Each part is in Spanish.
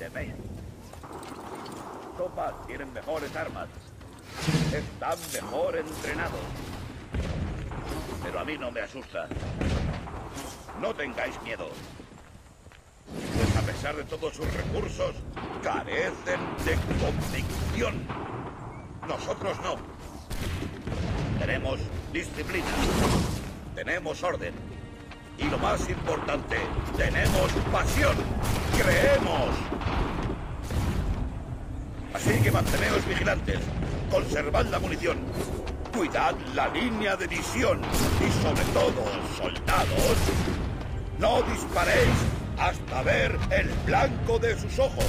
de Maine. Tropas tienen mejores armas. Están mejor entrenados. Pero a mí no me asusta. No tengáis miedo. Pues a pesar de todos sus recursos, carecen de convicción. Nosotros no. Tenemos disciplina. Tenemos orden. Y lo más importante, tenemos pasión. Creemos. Así que manteneos vigilantes. Conservad la munición. Cuidad la línea de visión. Y sobre todo, soldados, no disparéis hasta ver el blanco de sus ojos.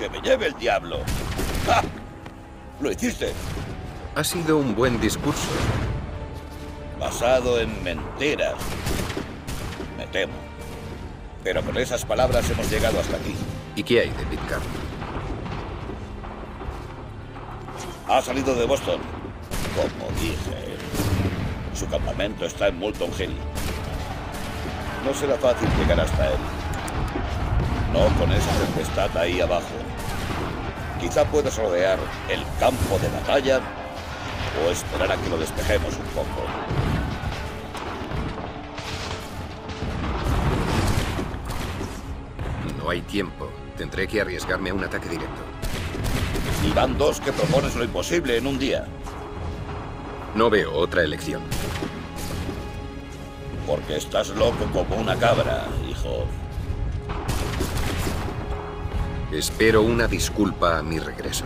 Que me lleve el diablo. ¡Ja! Lo hiciste. Ha sido un buen discurso. Basado en mentiras. Me temo. Pero con esas palabras hemos llegado hasta aquí. ¿Y qué hay de Pitcairn? Ha salido de Boston. Como dije. Su campamento está en Moulton Hill. No será fácil llegar hasta él. No con esa tempestad ahí abajo. Quizá puedas rodear el campo de batalla o esperar a que lo despejemos un poco. No hay tiempo. Tendré que arriesgarme a un ataque directo. Y van dos que propones lo imposible en un día. No veo otra elección. Porque estás loco como una cabra, hijo. Espero una disculpa a mi regreso.